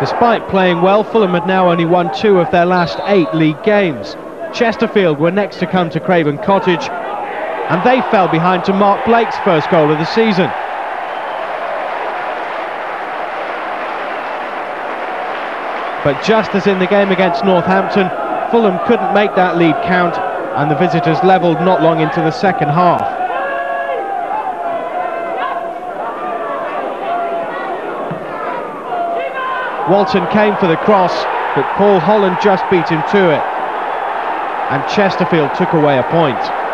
Despite playing well, Fulham had now only won two of their last eight league games. Chesterfield were next to come to Craven Cottage, and they fell behind to Mark Blake's first goal of the season. But just as in the game against Northampton, Fulham couldn't make that lead count, and the visitors levelled not long into the second half. Walton came for the cross, but Paul Holland just beat him to it. And Chesterfield took away a point.